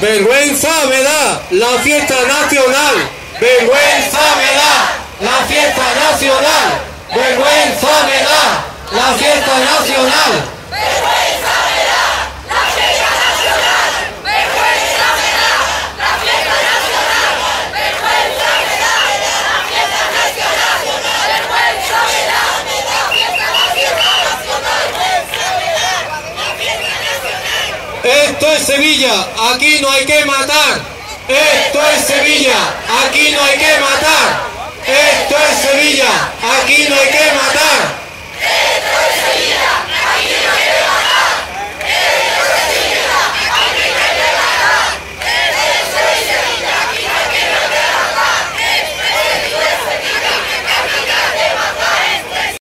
Vergüenza me da la fiesta nacional. Vergüenza me da la fiesta nacional. Vergüenza me da la fiesta nacional. Vergüenza me da la fiesta nacional. Vergüenza me da la fiesta nacional. Vergüenza me da la fiesta nacional. Vergüenza me da la fiesta nacional. Vergüenza me da la fiesta nacional. Esto es Sevilla, aquí no hay que matar. Esto es Sevilla, aquí no hay que matar. Esto es Sevilla, aquí no hay que matar.